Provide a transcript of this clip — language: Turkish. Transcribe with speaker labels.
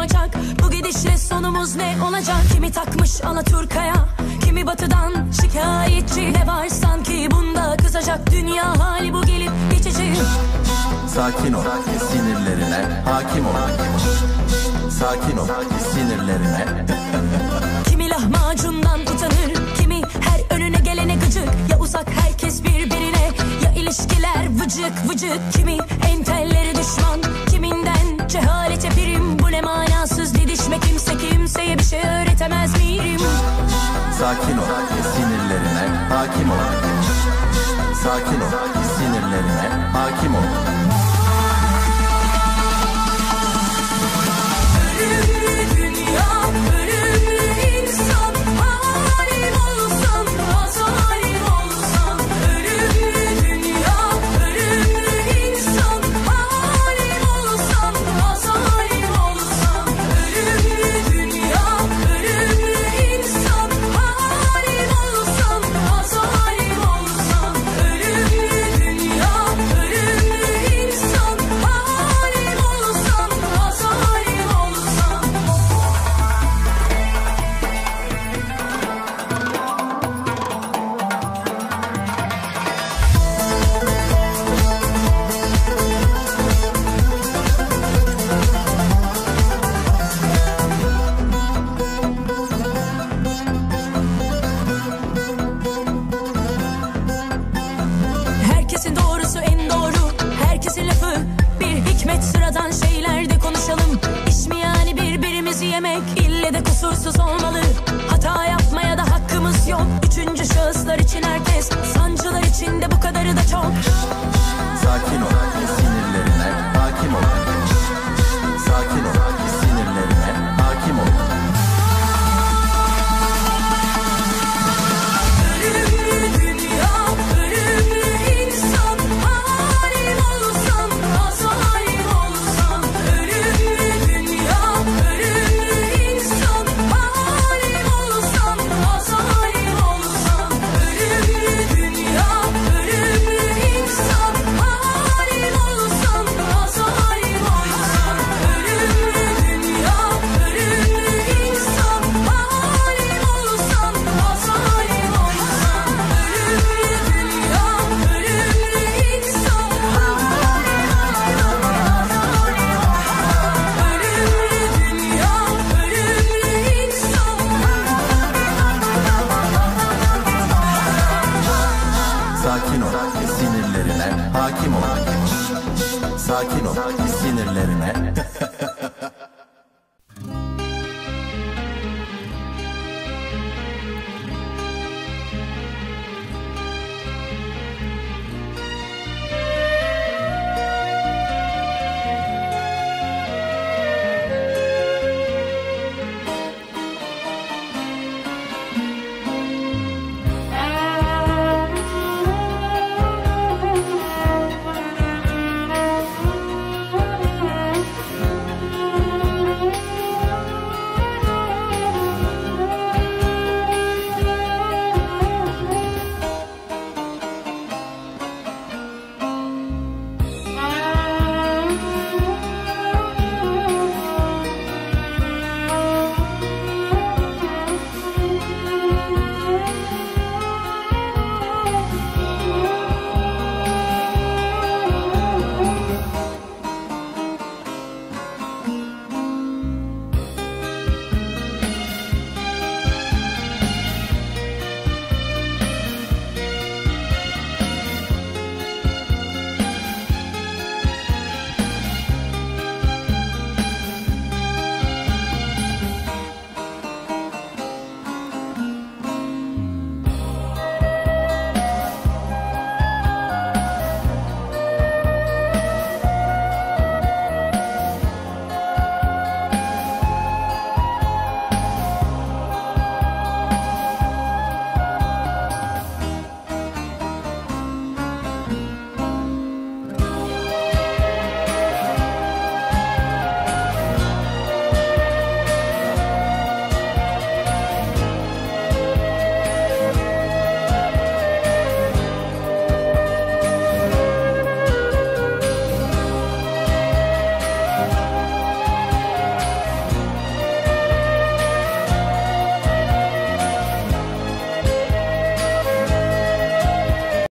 Speaker 1: boğacak Bu gidişle sonumuz ne olacak? Kimi takmış Alaturka'ya? Kimi batıdan şikayetçi? Ne var sanki bunda? Kızacak Dünya hali bu gelip geçici.
Speaker 2: Sakin ol sinirlerine hakim ol. Sakin ol sinirlerine.
Speaker 1: Kimi lahmacundan utanır Kimi her önüne gelene gıcık. Ya uzak herkes birbirine Ya ilişkiler vıcık vıcık. Kimi entelleri düşman Kiminden cehalete
Speaker 2: Sakin ol. Sinirlerine hakim ol. Sakin ol
Speaker 1: Sıradan şeylerde konuşalım. İş mi yani birbirimizi yemek İlle de kusursuz olmalı
Speaker 2: hakim ol. Sakin ol. Sinirlerine